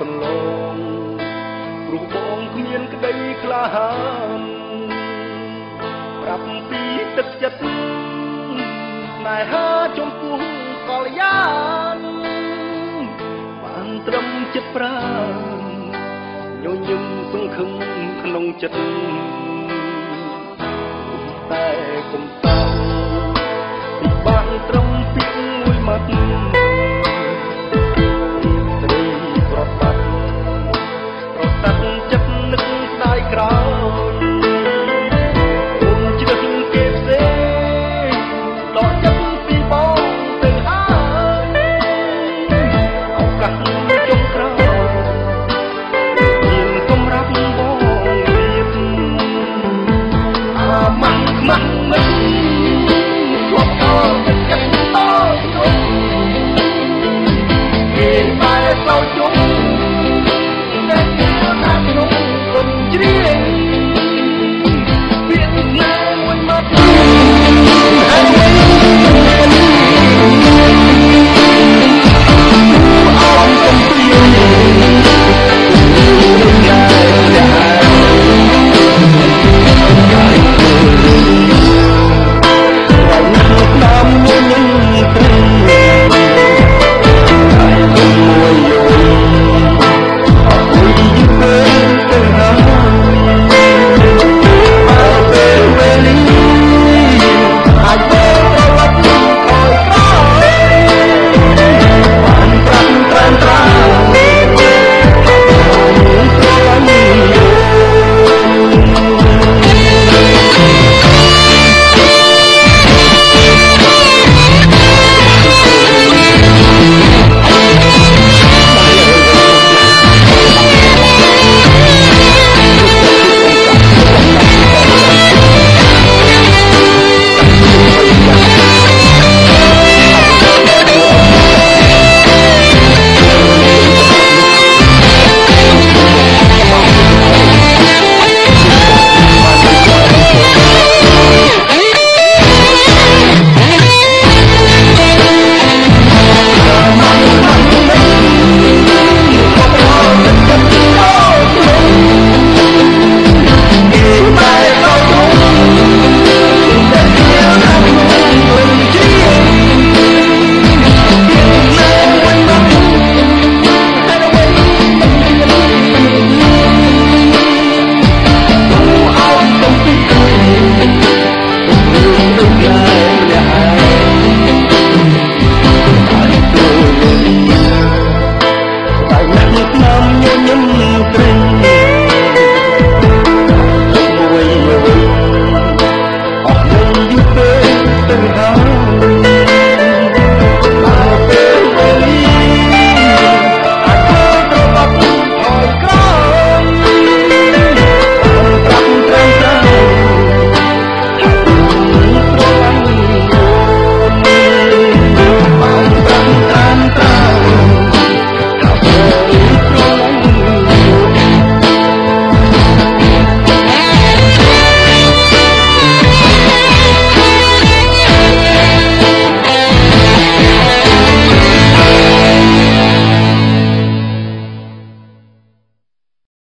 កន្លងព្រោះបងគ្មានក្តីក្លាហានប្រាប់ពីទឹកចិត្តណែហាចំពោះកលយានបានត្រឹមចិត្តប្រាញញឹមសង្ឃឹមក្នុងចិត្តតែកុំតោពីបានត្រឹមពីមួយមាត់ mặn mịn thuộc thơ tình cảnh tôi khi mai sau